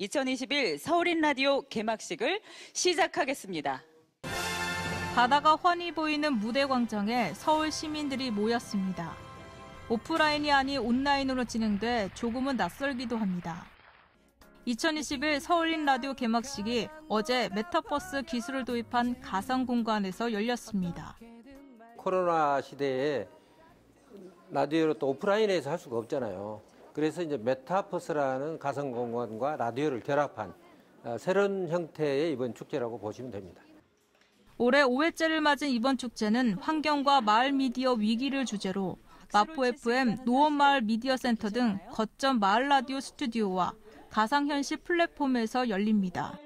2021 서울인 라디오 개막식을 시작하겠습니다. 바다가 훤히 보이는 무대 광장에 서울 시민들이 모였습니다. 오프라인이 아닌 온라인으로 진행돼 조금은 낯설기도 합니다. 2021 서울인 라디오 개막식이 어제 메타버스 기술을 도입한 가상 공간에서 열렸습니다. 코로나 시대에 라디오를 또 오프라인에서 할 수가 없잖아요. 그래서 이제 메타버스라는 가상 공간과 라디오를 결합한 어, 새로운 형태의 이번 축제라고 보시면 됩니다. 올해 5회째를 맞은 이번 축제는 환경과 마을 미디어 위기를 주제로 마포 FM, 노원마을 미디어 센터 등 거점 마을 라디오 스튜디오와 가상현실 플랫폼에서 열립니다.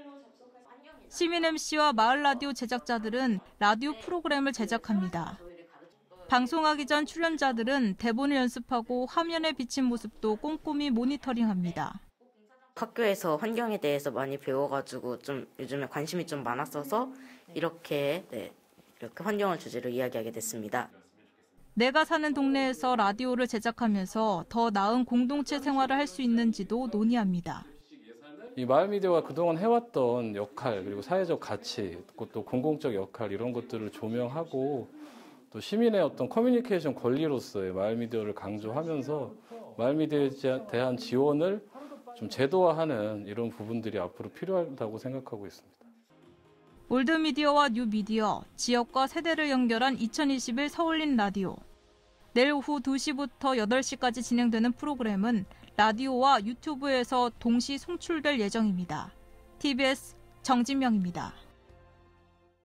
시민 MC와 마을 라디오 제작자들은 라디오 프로그램을 제작합니다. 방송하기 전 출연자들은 대본을 연습하고 화면에 비친 모습도 꼼꼼히 모니터링합니다. 학교에서 환경에 대해서 많이 배워가지고 좀 요즘에 관심이 좀 많았어서 이렇게 네, 이렇게 환경을 주제로 이야기하게 됐습니다. 내가 사는 동네에서 라디오를 제작하면서 더 나은 공동체 생활을 할 수 있는지도 논의합니다. 이 마을 미디어가 그동안 해왔던 역할 그리고 사회적 가치 또 공공적 역할 이런 것들을 조명하고 또 시민의 어떤 커뮤니케이션 권리로서의 마을 미디어를 강조하면서 마을 미디어에 대한 지원을 좀 제도화하는 이런 부분들이 앞으로 필요하다고 생각하고 있습니다. 올드미디어와 뉴미디어, 지역과 세대를 연결한 2021 서울린 라디오. 내일 오후 2시부터 8시까지 진행되는 프로그램은 라디오와 유튜브에서 동시 송출될 예정입니다. TBS 정진명입니다.